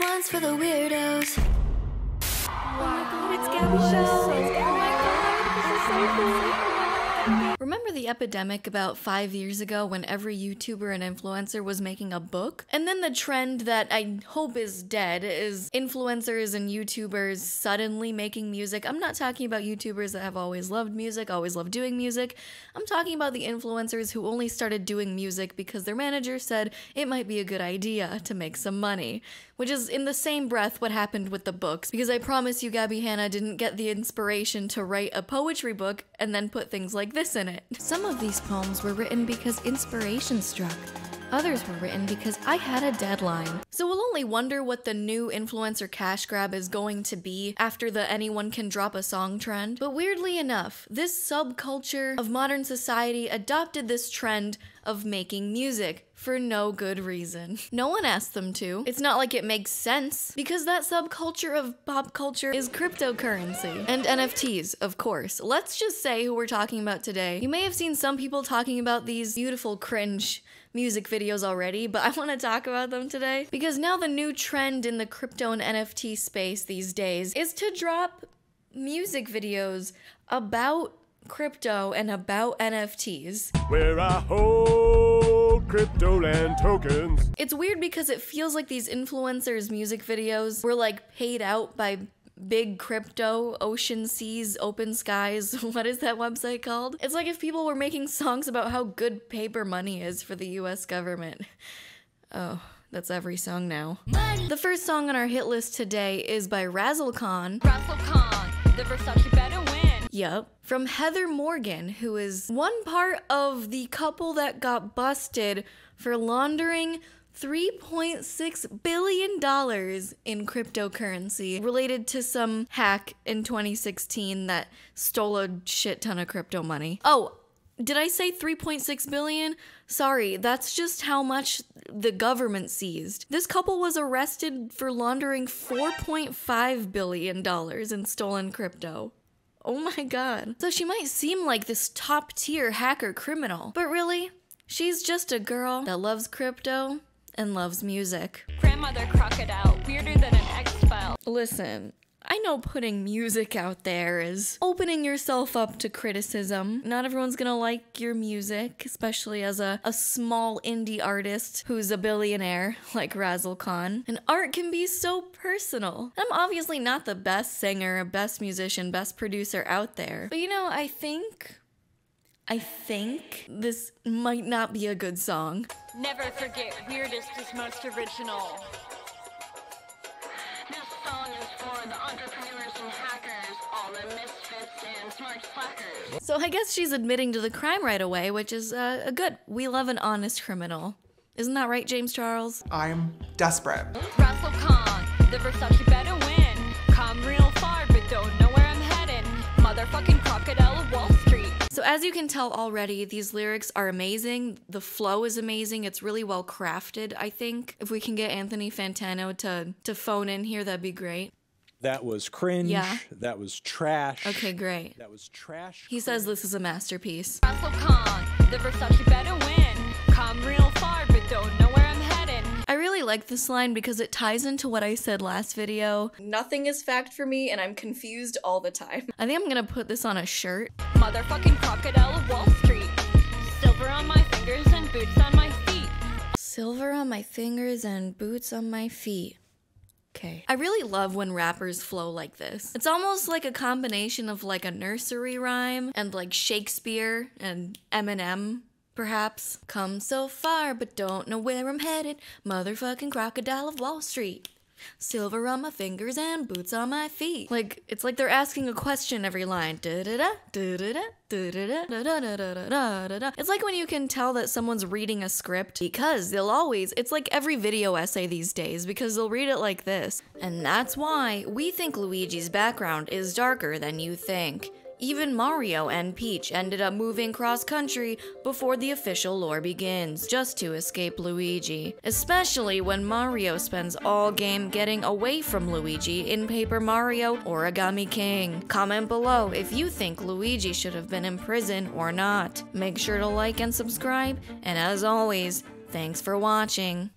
One's for the weirdos. It's Gabby Show. Oh my god, Remember the epidemic about five years ago when every YouTuber and influencer was making a book? And then the trend that I hope is dead is influencers and YouTubers suddenly making music. I'm not talking about YouTubers that have always loved music, always loved doing music. I'm talking about the influencers who only started doing music because their manager said it might be a good idea to make some money. Which is in the same breath what happened with the books, because I promise you, Gabby Hanna didn't get the inspiration to write a poetry book and then put things like this in it. Some of these poems were written because inspiration struck. Others were written because I had a deadline. So we'll only wonder what the new influencer cash grab is going to be after the anyone can drop a song trend. But weirdly enough, this subculture of modern society adopted this trend of making music for no good reason. No one asked them to. It's not like it makes sense because that subculture of pop culture is cryptocurrency and NFTs, of course. Let's just say who we're talking about today. You may have seen some people talking about these beautiful cringe music videos already, but I want to talk about them today because now the new trend in the crypto and NFT space these days is to drop music videos about crypto and about NFTs. Where I hold crypto land tokens. It's weird because it feels like these influencers' music videos were like paid out by big crypto, ocean seas, open skies. What is that website called? It's like if people were making songs about how good paper money is for the US government. Oh. That's every song now. The first song on our hit list today is by Razzlekahn. Russell Khan, the Versace better win. Yep. From Heather Morgan, who is one part of the couple that got busted for laundering $3.6 billion in cryptocurrency related to some hack in 2016 that stole a shit ton of crypto money. Oh, did I say 3.6 billion? Sorry, that's just how much the government seized. This couple was arrested for laundering 4.5 billion dollars in stolen crypto. Oh my god. So she might seem like this top tier hacker criminal, but really, she's just a girl that loves crypto and loves music. Grandmother crocodile, weirder than an X file. Listen, I know putting music out there is opening yourself up to criticism. Not everyone's gonna like your music, especially as a, a small indie artist who's a billionaire like Razzlekahn. And art can be so personal. I'm obviously not the best singer, best musician, best producer out there. But you know, I think. I think this might not be a good song. Never forget, weirdest is most original. So I guess she's admitting to the crime right away, which is uh, a good. We love an honest criminal. Isn't that right, James Charles? I'm desperate. Russell Khan, the Versace better win. Come real far, but don't know where I'm heading. Motherfucking crocodile of Wall Street. So as you can tell already, these lyrics are amazing. The flow is amazing. It's really well crafted, I think. If we can get Anthony Fantano to to phone in here, that'd be great. That was cringe. Yeah. That was trash. Okay, great. That was trash. He says this is a masterpiece. Razzlekahn, the Versace better win. Come real like this line because it ties into what I said last video. Nothing is fact for me and I'm confused all the time. I think I'm gonna put this on a shirt. Motherfucking crocodile of Wall Street. Silver on my fingers and boots on my feet. Silver on my fingers and boots on my feet. Okay. I really love when rappers flow like this. It's almost like a combination of like a nursery rhyme and like Shakespeare and Eminem, perhaps. Come so far, but don't know where I'm headed. Motherfucking crocodile of Wall Street. Silver on my fingers and boots on my feet. Like, it's like they're asking a question every line. It's like when you can tell that someone's reading a script because they'll always, it's like every video essay these days because they'll read it like this. And that's why we think Luigi's background is darker than you think. Even Mario and Peach ended up moving cross country before the official lore begins, just to escape Luigi. Especially when Mario spends all game getting away from Luigi in Paper Mario Origami King. Comment below if you think Luigi should have been in prison or not. Make sure to like and subscribe, and as always, thanks for watching.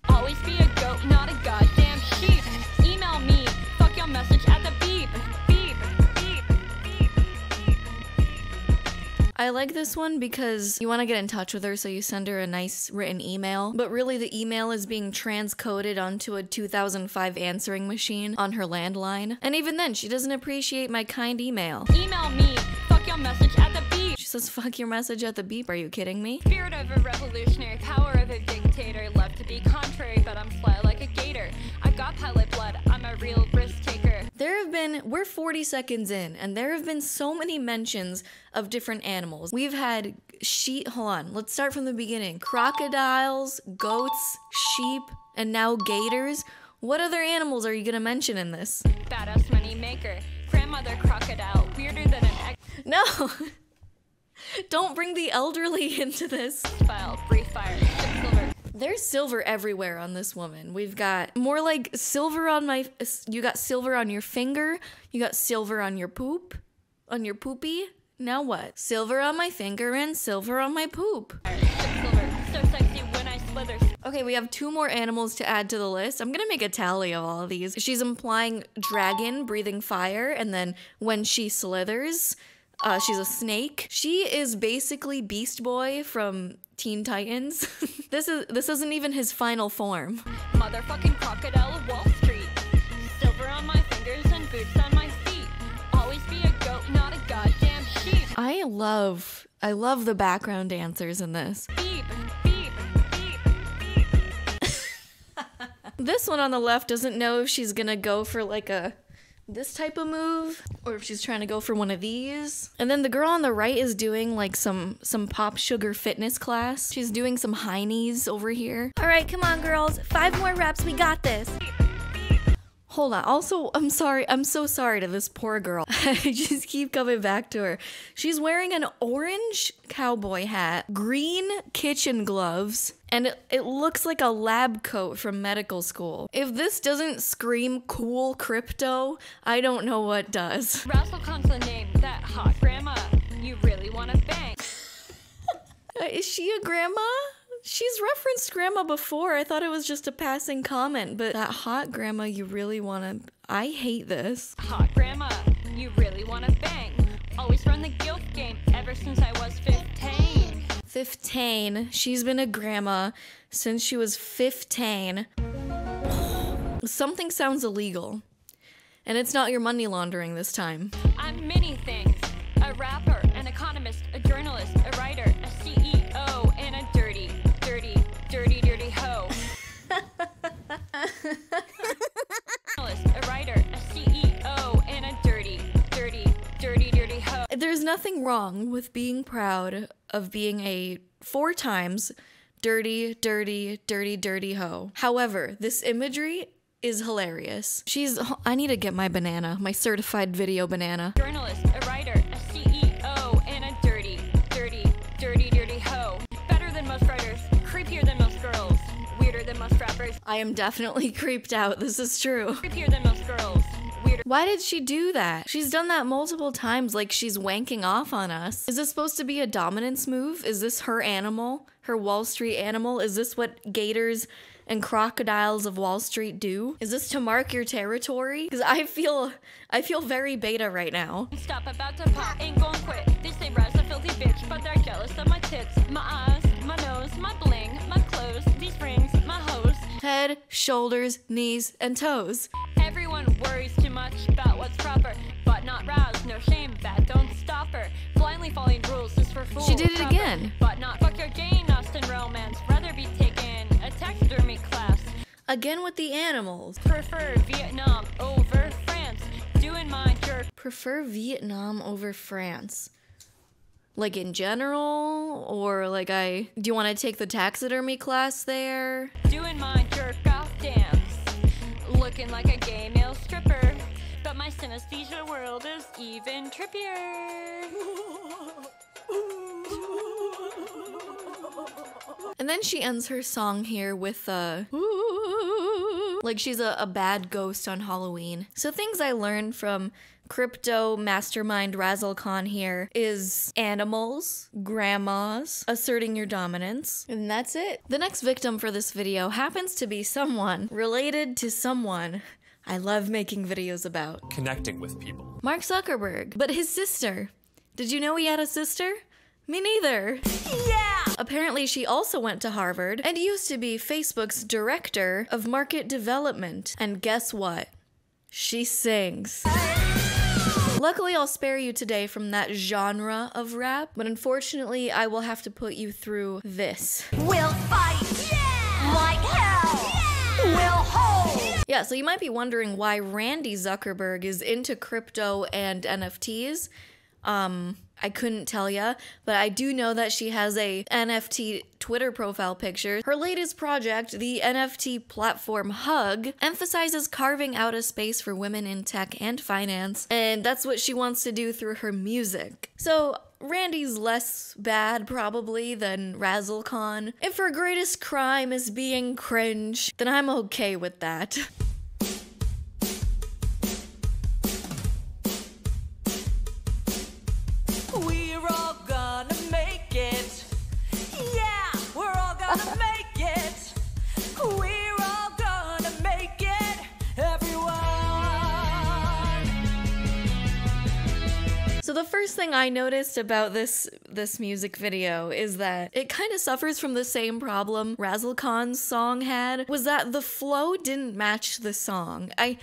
I like this one because you want to get in touch with her, so you send her a nice written email. But really, the email is being transcoded onto a 2005 answering machine on her landline. And even then, she doesn't appreciate my kind email. Email me. Fuck your message at the beep. She says, fuck your message at the beep. Are you kidding me? Spirit of a revolutionary, power of a dictator. Love to be contrary, but I'm fly like a gator. I got pilot blood. I'm a real. There have been, we're 40 seconds in, and there have been so many mentions of different animals. We've had sheep, hold on, let's start from the beginning. Crocodiles, goats, sheep, and now gators. What other animals are you gonna mention in this? Badass money maker. Grandmother crocodile. Weirder than an No! Don't bring the elderly into this. file. Brief fire. There's silver everywhere on this woman. We've got more like silver on my. You got silver on your finger. You got silver on your poop. On your poopy. Now what? Silver on my finger and silver on my poop. Okay, we have two more animals to add to the list. I'm gonna make a tally of all of these. She's implying dragon breathing fire, and then when she slithers, uh, she's a snake. She is basically Beast Boy from Teen Titans. this is this isn't even his final form. Motherfucking crocodile of Wall Street. Silver on my fingers and boots on my feet. Always be a goat, not a goddamn sheep. I love I love the background dancers in this. Beep, beep, beep, beep. This one on the left doesn't know if she's gonna go for like a this type of move or if she's trying to go for one of these. And then the girl on the right is doing like some some pop sugar fitness class. She's doing some high knees over here. All right, come on girls. 5 more reps. We got this. Hold on. Also, I'm sorry. I'm so sorry to this poor girl. I just keep coming back to her. She's wearing an orange cowboy hat, green kitchen gloves, and it, it looks like a lab coat from medical school. If this doesn't scream cool crypto, I don't know what does. Russell Conklin name that hot grandma. You really wanna bang. Uh, Is she a grandma? She's referenced grandma before. I thought it was just a passing comment, but that hot grandma you really want to. I hate this. Hot grandma. You really wanna bang. Always run the guilt game ever since I was 15. 15. She's been a grandma since she was 15. Something sounds illegal. And it's not your money laundering this time. I'm many things. A rapper, an economist, a journalist, a writer, nothing wrong with being proud of being a four times dirty, dirty, dirty, dirty hoe. However, this imagery is hilarious. She's. I need to get my banana, my certified video banana. journalist, a writer, a CEO, and a dirty, dirty, dirty, dirty hoe. Better than most writers, creepier than most girls, weirder than most rappers, I am definitely creeped out. This is true. creepier than most girls, weirder. Why did she do that? She's done that multiple times, like she's wanking off on us. Is this supposed to be a dominance move? Is this her animal? Her Wall Street animal? Is this what gators and crocodiles of Wall Street do? Is this to mark your territory? Because I feel, I feel very beta right now. Stop about to pop, ain't gon' quit. They say Raz a filthy bitch, but they're jealous of my tits, my eyes, my nose, my bling, my clothes, these rings, my hose. Head, shoulders, knees, and toes. Everyone worries much about what's proper, but not Raz, no shame, that don't stop her. Blindly following rules is for fools. She did it proper, again. But not fuck your romance, rather be taking a taxidermy class. Again with the animals. Prefer Vietnam over France, doing my jerk. Prefer Vietnam over France. Like in general, or like I. Do you want to take the taxidermy class there? Doing my jerk off dance. Looking like a gay male stripper. But my synesthesia world is even trippier. And then she ends her song here with uh like she's a, a bad ghost on Halloween. So things I learned from crypto mastermind Razzlekahn here is animals, grandmas, asserting your dominance, and that's it. The next victim for this video happens to be someone related to someone I love making videos about. connecting with people. Mark Zuckerberg, but his sister. Did you know he had a sister? Me neither. Yeah! Apparently, she also went to Harvard and used to be Facebook's director of market development. And guess what? She sings. Luckily, I'll spare you today from that genre of rap, but unfortunately, I will have to put you through this. We'll fight Yeah, so you might be wondering why Randi Zuckerberg is into crypto and NFTs. Um, I couldn't tell ya, but I do know that she has a NFT Twitter profile picture. Her latest project, the NFT platform Hug, emphasizes carving out a space for women in tech and finance, and that's what she wants to do through her music. So, Randi's less bad, probably, than Razzlekahn. If her greatest crime is being cringe, then I'm okay with that. So the first thing I noticed about this this music video is that it kind of suffers from the same problem Razzlekahn's song had was that the flow didn't match the song. I-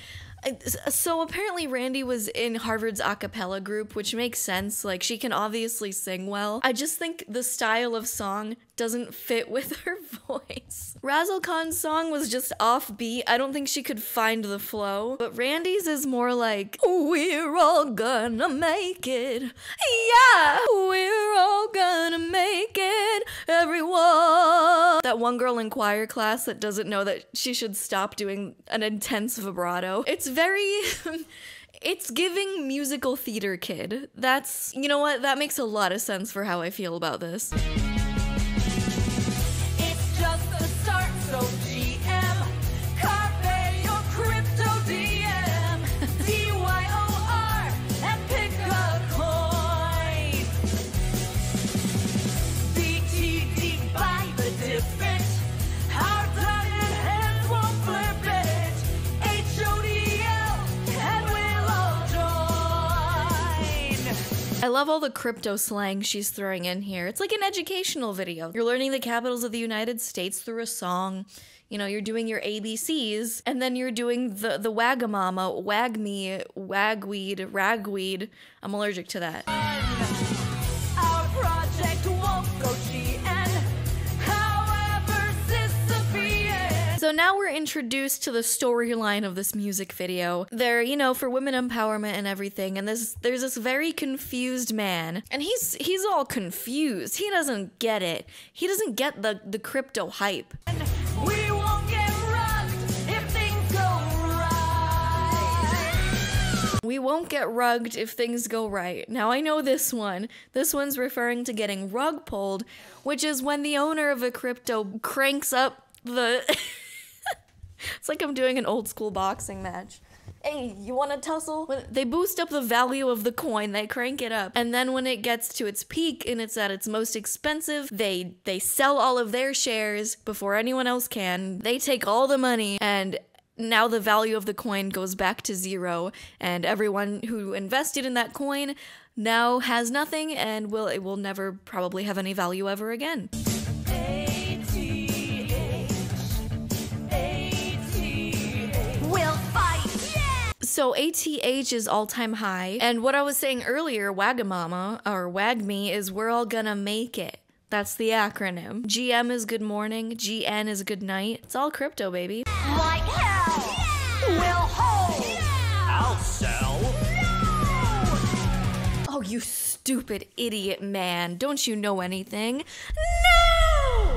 so apparently Randi was in Harvard's a cappella group, which makes sense. Like she can obviously sing well. I just think the style of song doesn't fit with her voice. Razzlekahn's song was just offbeat. I don't think she could find the flow. But Randi's is more like, We're all gonna make it. Yeah, we're all gonna That one girl in choir class that doesn't know that she should stop doing an intense vibrato. It's very. It's giving musical theater kid. That's, you know what, that makes a lot of sense for how I feel about this. I love all the crypto slang she's throwing in here. It's like an educational video. You're learning the capitals of the United States through a song. You know, you're doing your ABCs, and then you're doing the the wagamama, wag me, wagweed, ragweed. I'm allergic to that. Now we're introduced to the storyline of this music video. They're, you know, for women empowerment and everything, and this there's this very confused man. And he's he's all confused. He doesn't get it. He doesn't get the the crypto hype. We won't get rugged if things go right. We won't get rugged if things go right. Now I know this one. This one's referring to getting rug pulled, which is when the owner of a crypto cranks up the It's like I'm doing an old school boxing match. Hey, you want to tussle? When they boost up the value of the coin, they crank it up. And then when it gets to its peak and it's at its most expensive, they they sell all of their shares before anyone else can. They take all the money and now the value of the coin goes back to zero and everyone who invested in that coin now has nothing and will it will never probably have any value ever again. So ATH is all time high. And what I was saying earlier, Wagamama or WAGMI is we're all gonna make it. That's the acronym. GM is good morning, GN is good night. It's all crypto, baby. Like hell. We'll hold. I'll sell. Oh, you stupid idiot man. Don't you know anything? No!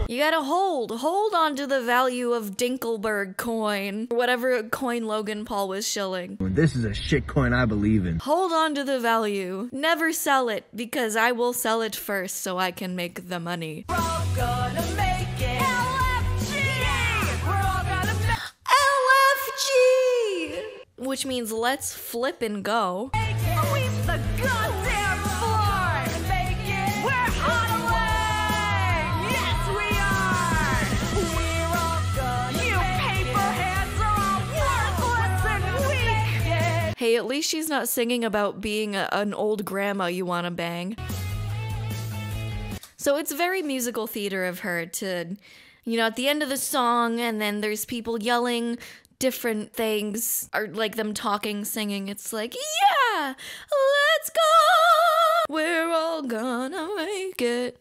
You gotta hold. Hold on to the value of Dinkelberg coin. Or whatever coin Logan Paul was shilling. This is a shit coin I believe in. Hold on to the value. Never sell it because I will sell it first so I can make the money. We're all gonna make it. LFG! We're all gonna make LFG! Which means let's flip and go. it. At least she's not singing about being a, an old grandma you wanna bang. So it's very musical theater of her to, you know, at the end of the song, and then there's people yelling different things, or like them talking, singing. It's like, yeah, let's go. We're all gonna make it.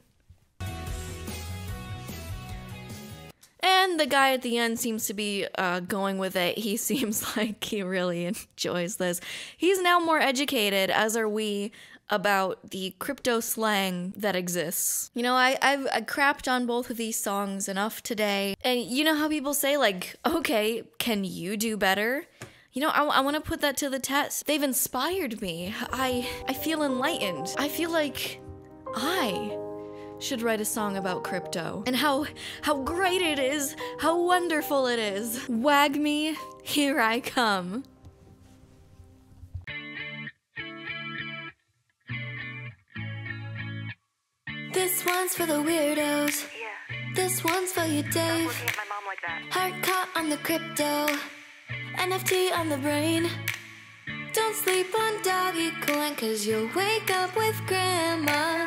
And the guy at the end seems to be uh, going with it. He seems like he really enjoys this. He's now more educated, as are we, about the crypto slang that exists. You know, I, I've I crapped on both of these songs enough today. And you know how people say, like, okay, can you do better? You know, I, I want to put that to the test. They've inspired me. I I feel enlightened. I feel like I should write a song about crypto and how how great it is, how wonderful it is. Wag me, here I come. This one's for the weirdos. This one's for you, Dave. at my mom like that. Heart caught on the crypto. NFT on the brain. Don't sleep on doggy coin, cause you'll wake up with grandma.